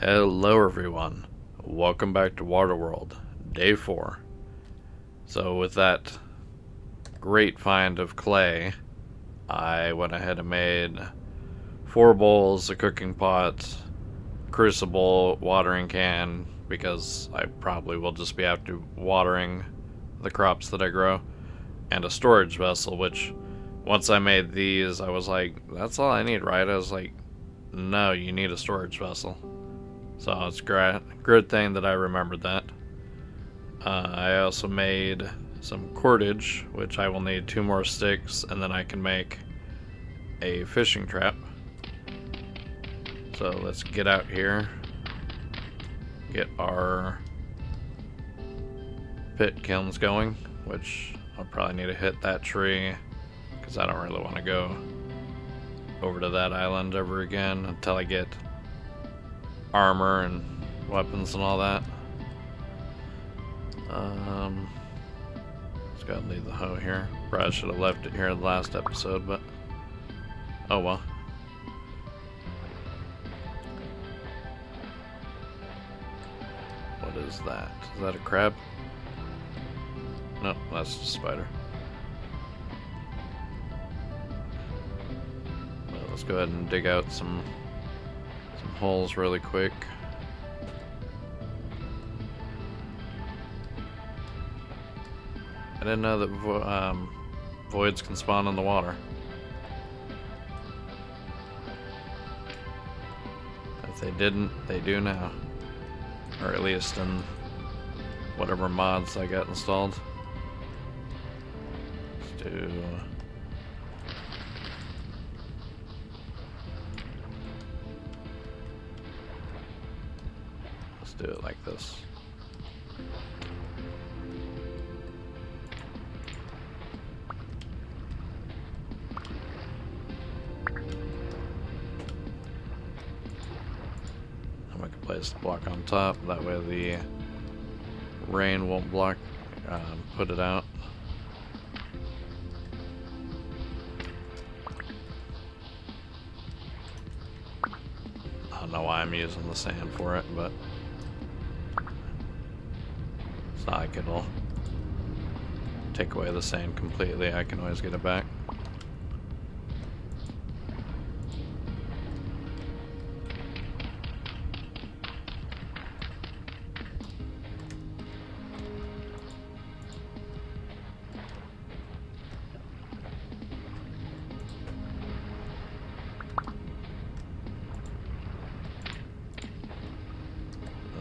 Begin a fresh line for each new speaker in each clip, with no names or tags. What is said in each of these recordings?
Hello, everyone. Welcome back to Waterworld, day four. So, with that great find of clay, I went ahead and made four bowls, a cooking pot, crucible, watering can, because I probably will just be after watering the crops that I grow, and a storage vessel, which once I made these, I was like, that's all I need, right? I was like, no, you need a storage vessel. So it's great, good thing that I remembered that. Uh, I also made some cordage, which I will need two more sticks, and then I can make a fishing trap. So let's get out here, get our pit kilns going, which I'll probably need to hit that tree because I don't really want to go over to that island ever again until I get armor and weapons and all that. Um, just gotta leave the hoe here. Probably should have left it here in the last episode, but oh well. What is that? Is that a crab? No, that's a spider. Well, let's go ahead and dig out some some holes really quick. I didn't know that vo um, voids can spawn in the water. If they didn't, they do now. Or at least in whatever mods I got installed. Let's do... do it like this. And we can place the block on top, that way the rain won't block, um, put it out. I don't know why I'm using the sand for it, but it'll take away the sand completely. I can always get it back.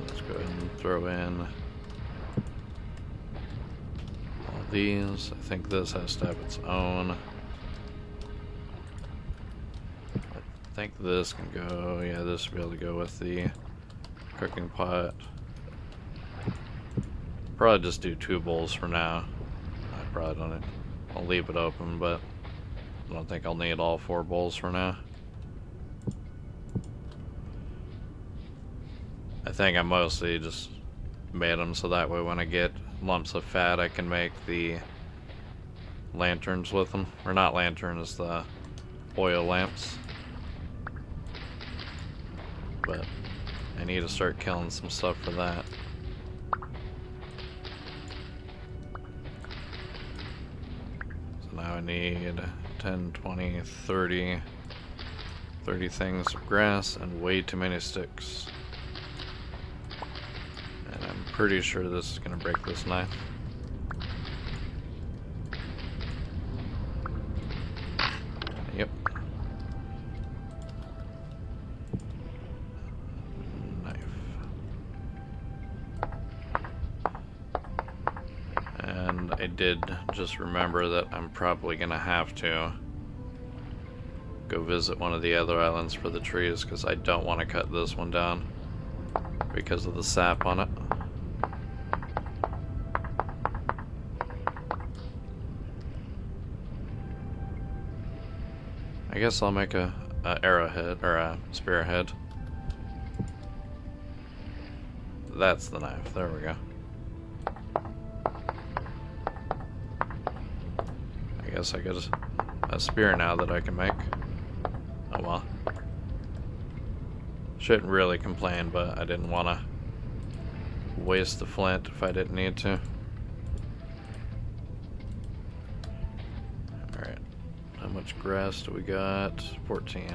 Let's go ahead and throw in all these. I think this has to have its own. I think this can go, yeah, this will be able to go with the cooking pot. Probably just do two bowls for now. I probably don't, I'll leave it open, but I don't think I'll need all four bowls for now. I think I mostly just made them so that way when I get lumps of fat, I can make the lanterns with them. Or not lanterns, the oil lamps. But I need to start killing some stuff for that. So now I need 10, 20, 30, 30 things of grass and way too many sticks. Pretty sure this is gonna break this knife. Yep. Knife. And I did just remember that I'm probably gonna have to go visit one of the other islands for the trees because I don't want to cut this one down because of the sap on it. I guess I'll make a, a arrowhead or a spearhead. That's the knife. There we go. I guess I get a, a spear now that I can make. Oh well. Shouldn't really complain, but I didn't want to waste the flint if I didn't need to. Much grass do we got? 14. Yeah,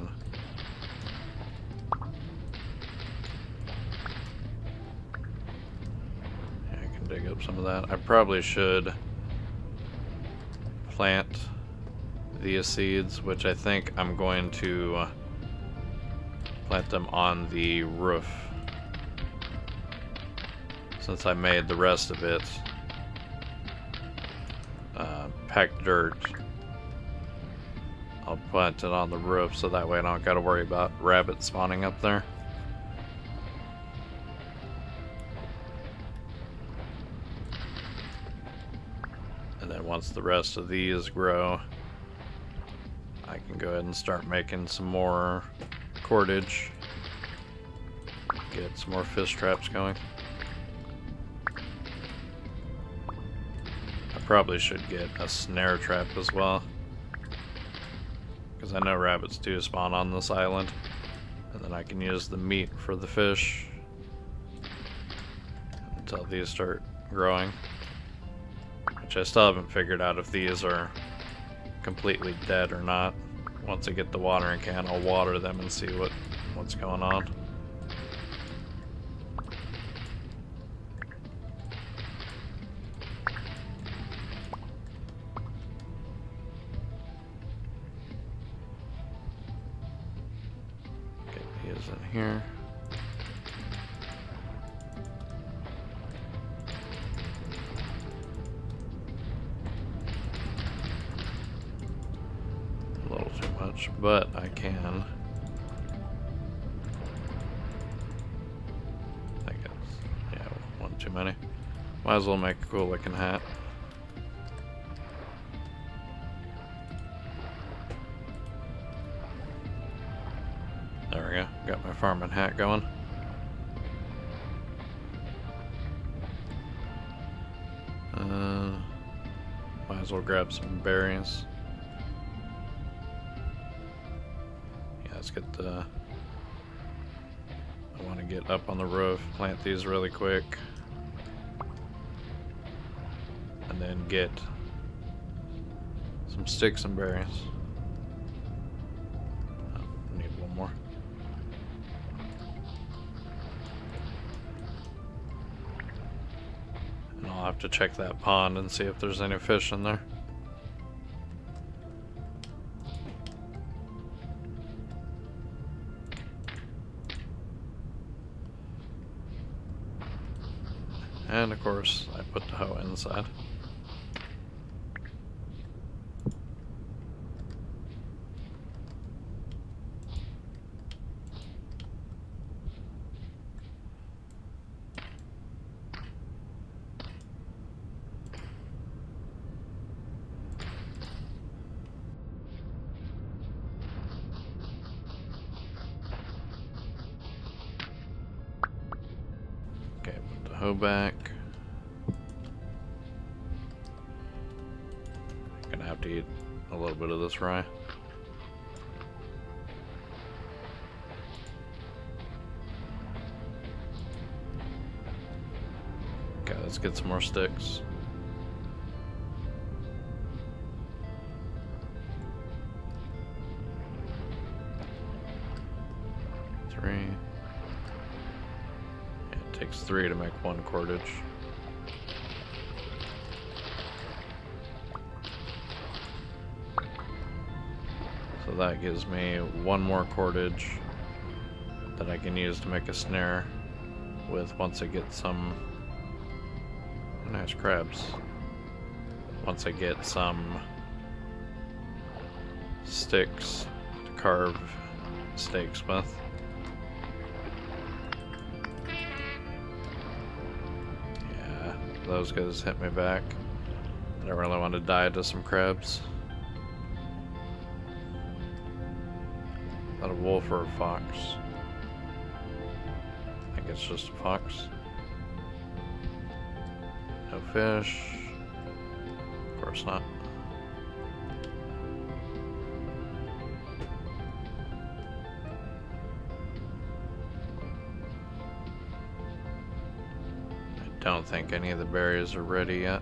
I can dig up some of that. I probably should plant these seeds, which I think I'm going to uh, plant them on the roof. Since I made the rest of it uh, packed dirt, I'll plant it on the roof so that way I don't got to worry about rabbits spawning up there. And then once the rest of these grow, I can go ahead and start making some more cordage. Get some more fish traps going. I probably should get a snare trap as well. Because I know rabbits do spawn on this island. And then I can use the meat for the fish. Until these start growing. Which I still haven't figured out if these are completely dead or not. Once I get the watering can, I'll water them and see what what's going on. Here. a little too much, but I can. I guess, yeah, one too many. Might as well make a cool looking hat. My farming hat going. Uh, might as well grab some berries. Yeah, let's get the. I want to get up on the roof, plant these really quick, and then get some sticks and berries. To check that pond and see if there's any fish in there. And of course, I put the hoe inside. Okay, put the hoe back. Gonna have to eat a little bit of this rye. Okay, let's get some more sticks. Three to make one cordage. So that gives me one more cordage that I can use to make a snare with once I get some nice crabs. Once I get some sticks to carve stakes with. Those guys hit me back. I don't really want to die to some crabs. That a wolf or a fox? I think it's just a fox. No fish. Of course not. Think any of the berries are ready yet.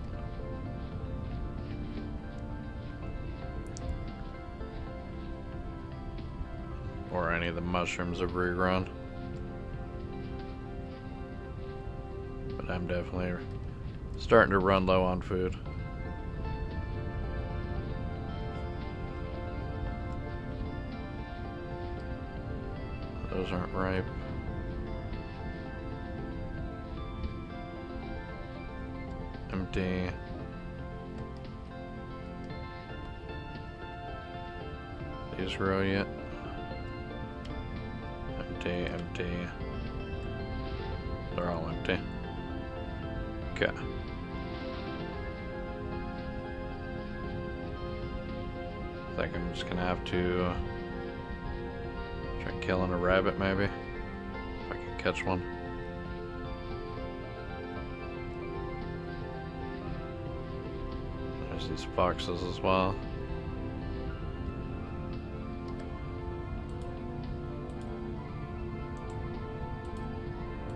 Or any of the mushrooms have regrown. But I'm definitely starting to run low on food. Those aren't ripe. Empty. These grow yet? Empty, empty. They're all empty. Okay. I think I'm just gonna have to try killing a rabbit maybe. If I can catch one. These foxes as well.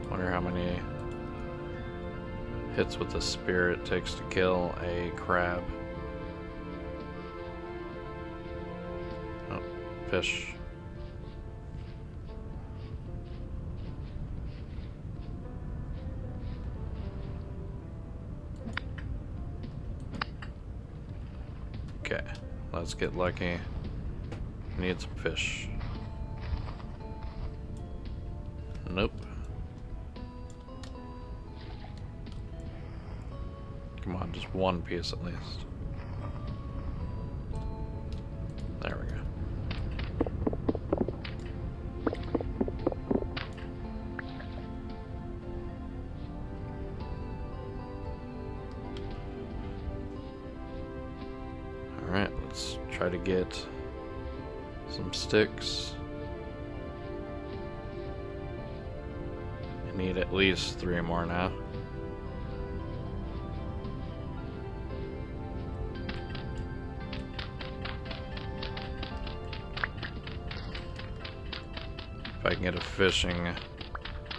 Wonder how many hits with a spear it takes to kill a crab. Oh, fish. Let's get lucky. Need some fish. Nope. Come on, just one piece at least. Sticks. I need at least three more now. If I can get a fishing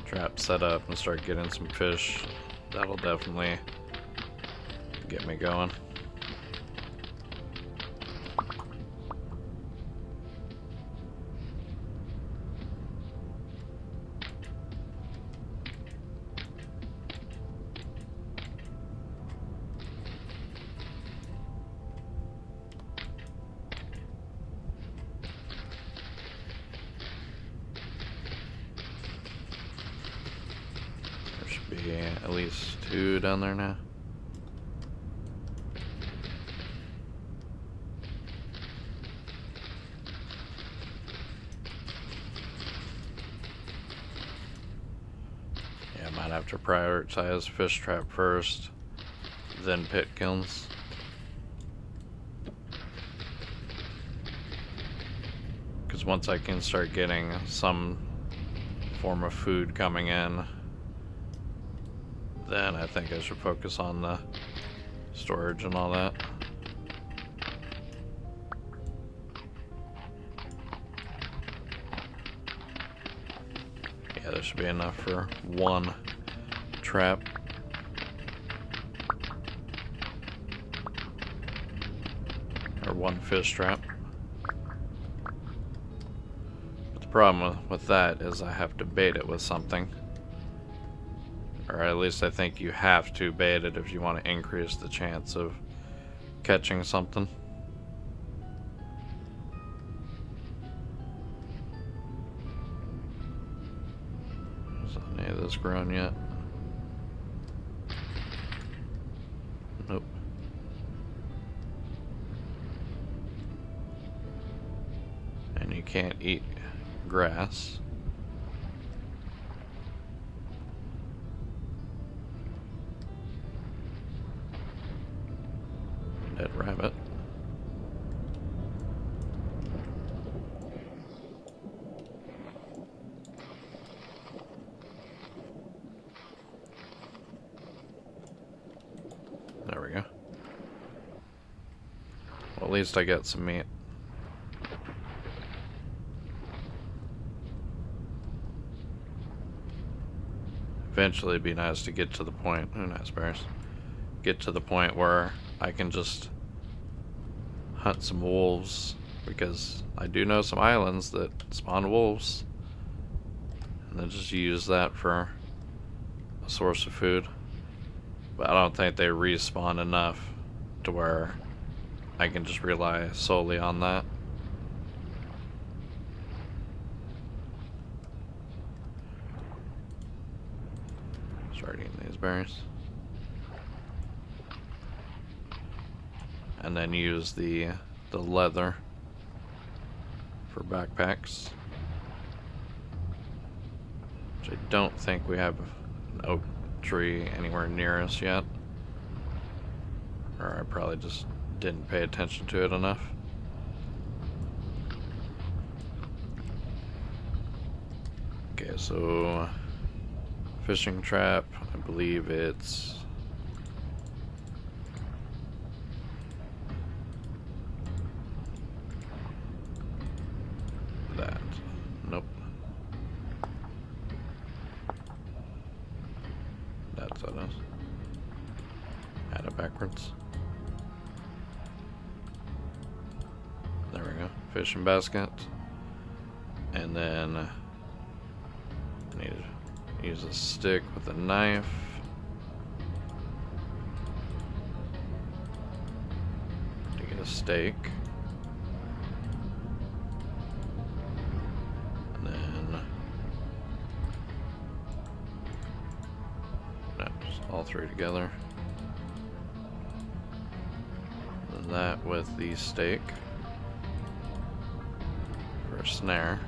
trap set up and start getting some fish, that'll definitely get me going. Have to prioritize fish trap first, then pit kilns. Because once I can start getting some form of food coming in, then I think I should focus on the storage and all that. Yeah, there should be enough for one trap. Or one fish trap. But the problem with, that is I have to bait it with something. Or at least I think you have to bait it if you want to increase the chance of catching something. This yet? Nope. And you can't eat grass. Dead rabbit. There we go. Well, at least I got some meat. eventually it'd be nice to get to the point. Oh, nice bears. Get to the point where I can just hunt some wolves because I do know some islands that spawn wolves. And then just use that for a source of food. But I don't think they respawn enough to where I can just rely solely on that. Start these berries. And then use the the leather for backpacks. Which I don't think we have an oak tree anywhere near us yet. Or I probably just didn't pay attention to it enough. Okay, so fishing trap, I believe it's basket. And then uh, I need to use a stick with a knife. To get a stake. And then no, just all three together. And that with the stake a.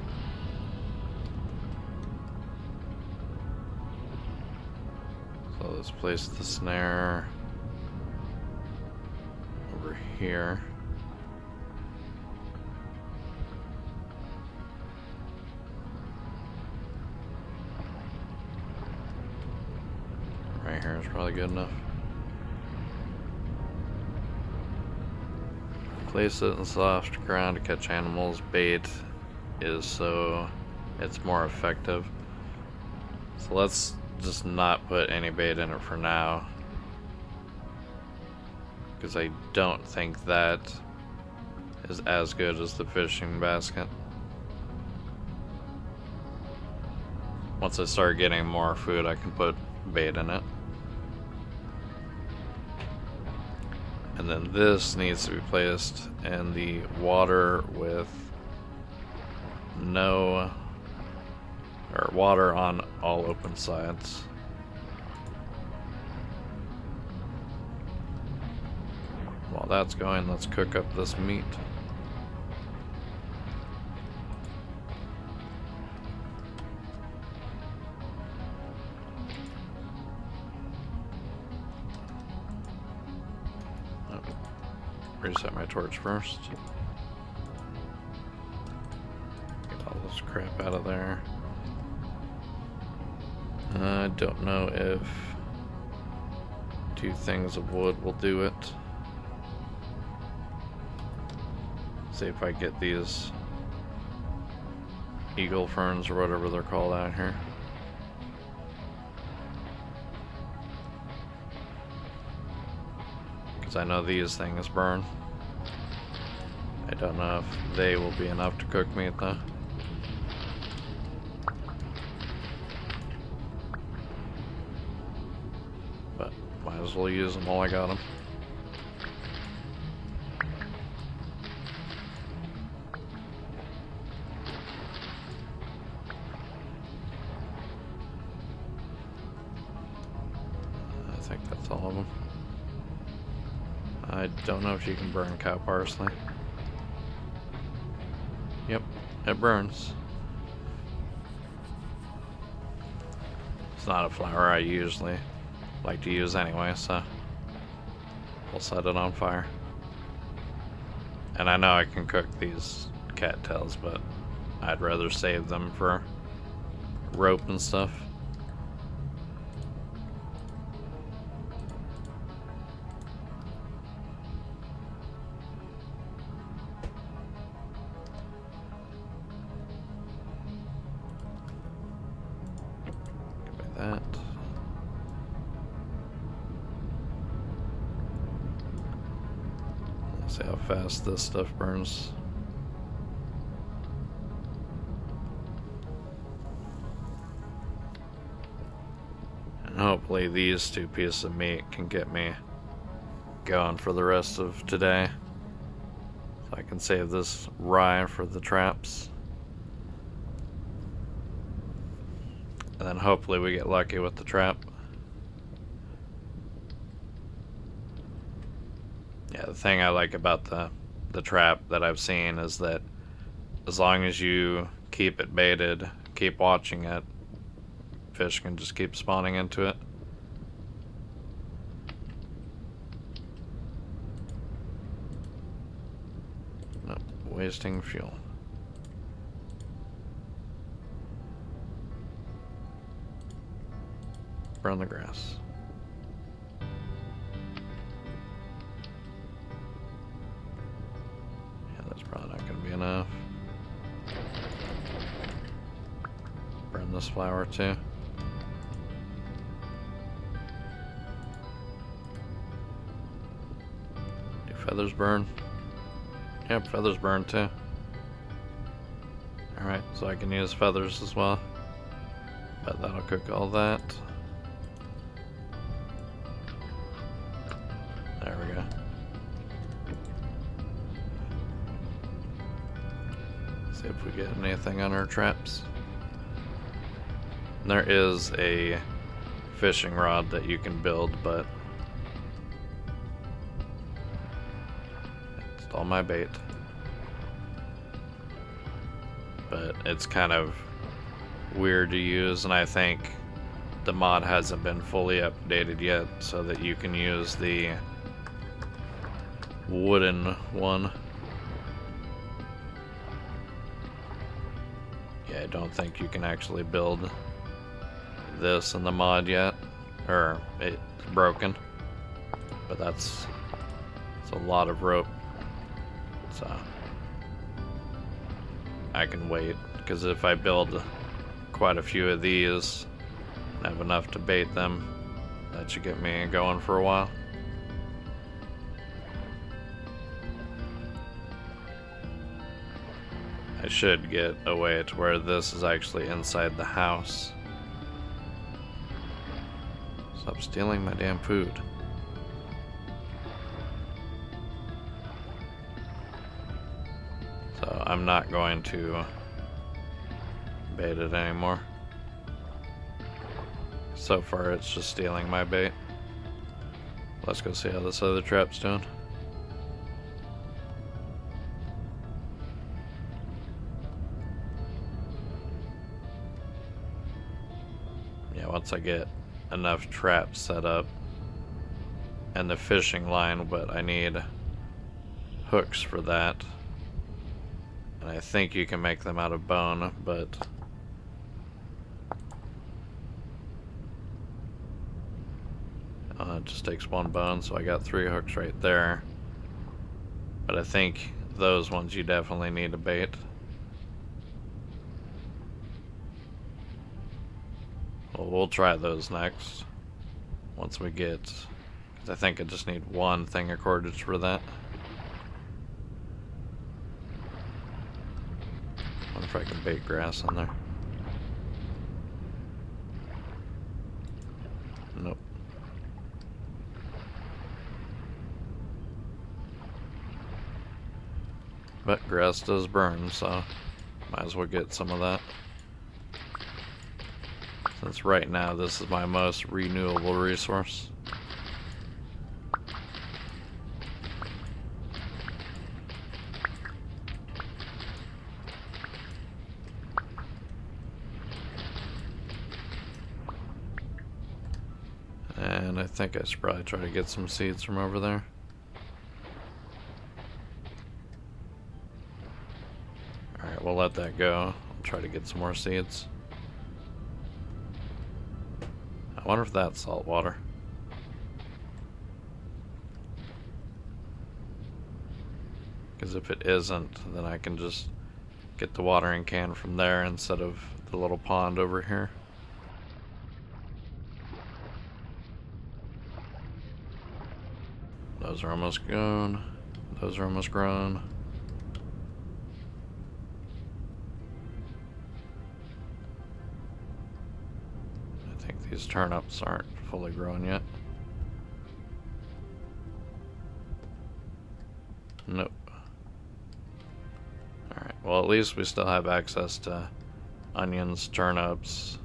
So let's place the snare over here. Right here is probably good enough. Place it in soft ground to catch animals. Bait is so it's more effective. So let's just not put any bait in it for now. Because I don't think that is as good as the fishing basket. Once I start getting more food, I can put bait in it. And then this needs to be placed in the water with no or water on all open sides. While that's going, let's cook up this meat. Oh, Reset my torch first. This crap out of there. I don't know if two things of wood will do it. See if I get these eagle ferns or whatever they're called out here. Because I know these things burn. I don't know if they will be enough to cook me though. As well use them while I got them. I think that's all of them. I don't know if you can burn cow parsley. Yep, it burns. It's not a flower I usually like to use anyway, so we'll set it on fire. And I know I can cook these cattails, but I'd rather save them for rope and stuff. How fast this stuff burns. And hopefully these two pieces of meat can get me going for the rest of today. So I can save this rye for the traps. And then hopefully we get lucky with the trap. Yeah, the thing I like about the the trap that I've seen is that as long as you keep it baited, keep watching it, fish can just keep spawning into it. Nope, wasting fuel. Burn the grass. Flower too. Do feathers burn? Yep, feathers burn too. Alright, so I can use feathers as well. But that'll cook all that. There we go. See if we get anything on our traps. There is a fishing rod that you can build, but it's all my bait. But it's kind of weird to use, and I think the mod hasn't been fully updated yet so that you can use the wooden one. Yeah, I don't think you can actually build this in the mod yet. Or, it's broken. But that's, that's a lot of rope. So, I can wait. Because if I build quite a few of these, and have enough to bait them, that should get me going for a while. I should get a way to where this is actually inside the house. Stop stealing my damn food. So I'm not going to bait it anymore. So far it's just stealing my bait. Let's go see how this other trap's doing. Yeah, once I get enough traps set up and the fishing line, but I need hooks for that. And I think you can make them out of bone, but uh, it just takes one bone, so I got three hooks right there. But I think those ones you definitely need a bait. Well, we'll try those next. Once we get... Cause I think I just need one thing of cordage for that. wonder if I can bait grass in there. Nope. But grass does burn, so might as well get some of that. Since right now this is my most renewable resource. And I think I should probably try to get some seeds from over there. Alright, we'll let that go. I'll try to get some more seeds. Wonder if that's salt water. Because if it isn't, then I can just get the watering can from there instead of the little pond over here. Those are almost gone. those are almost grown. Turnips aren't fully grown yet. Nope. Alright, well at least we still have access to onions, turnips.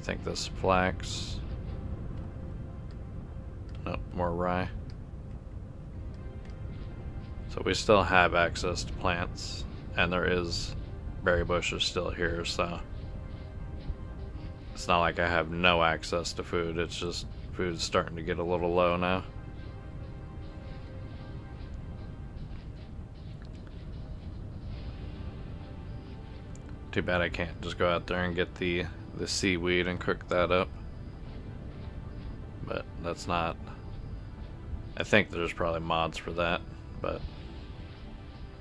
I think this flax. Nope, more rye. So we still have access to plants, and there is berry bushes still here, so it's not like I have no access to food, it's just food's starting to get a little low now. Too bad I can't just go out there and get the, the seaweed and cook that up. But that's not... I think there's probably mods for that, but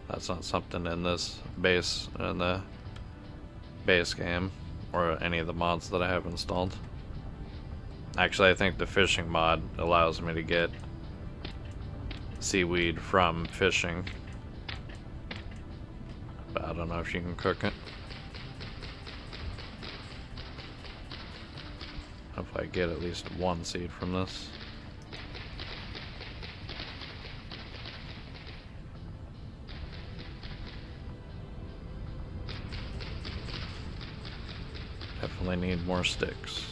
that's not something in this base, in the base game, or any of the mods that I have installed. Actually, I think the fishing mod allows me to get seaweed from fishing. But I don't know if you can cook it. If I get at least one seed from this. Definitely need more sticks.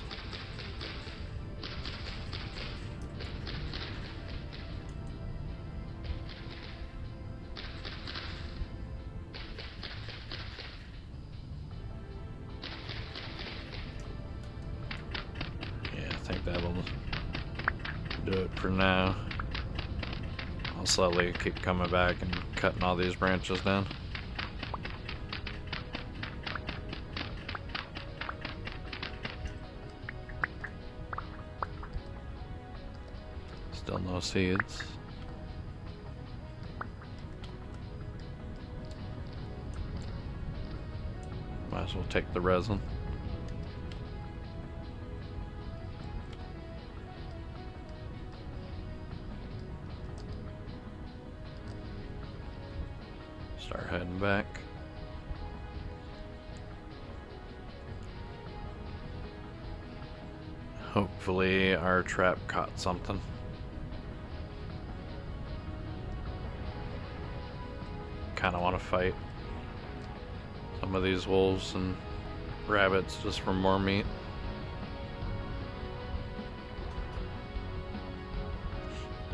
Yeah, I think that'll do it for now. I'll slowly keep coming back and cutting all these branches down. Seeds. Might as well take the resin. Start heading back. Hopefully our trap caught something. Kind of want to fight some of these wolves and rabbits just for more meat.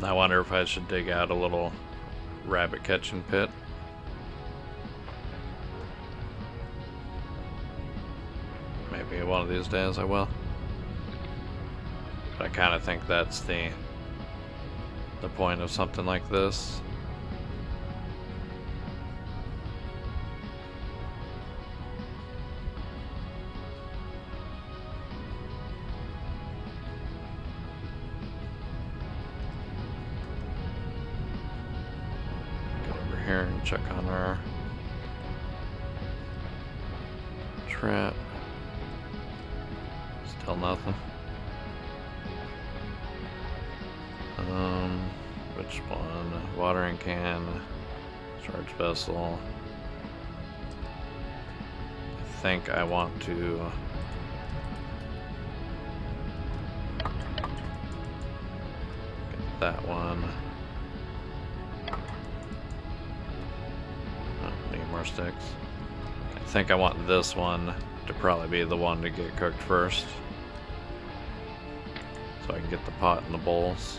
I wonder if I should dig out a little rabbit catching pit. Maybe one of these days I will. But I kind of think that's the the point of something like this. Vessel. I think I want to get that one. Oh, need more sticks. I think I want this one to probably be the one to get cooked first so I can get the pot and the bowls.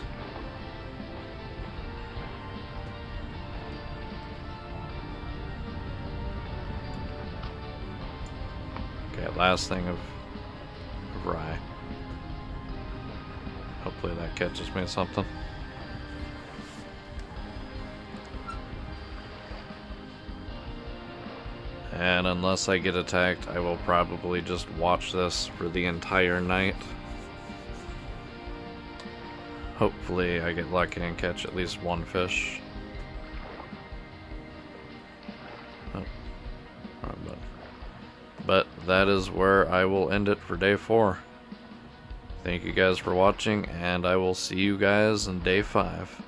Last thing of, of rye. Hopefully that catches me something. And unless I get attacked, I will probably just watch this for the entire night. Hopefully I get lucky and catch at least one fish. That is where I will end it for day four. Thank you guys for watching, and I will see you guys in day five.